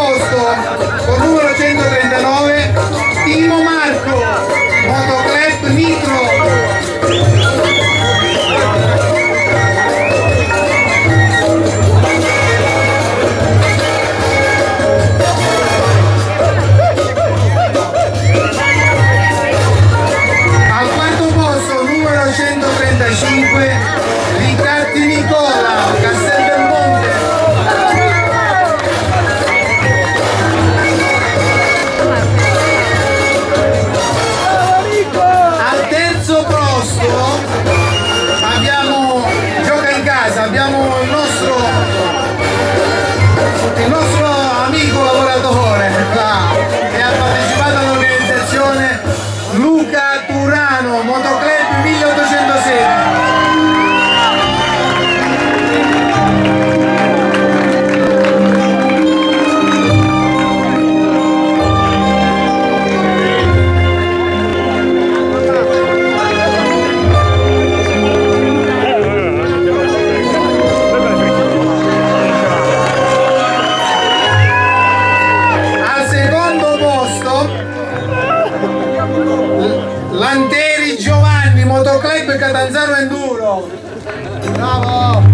posto con numero 139 Timo Marco Motoclub Nitro. Al quarto posto numero Cinque il nostro amico lavoratore. Panzero Enduro bravo.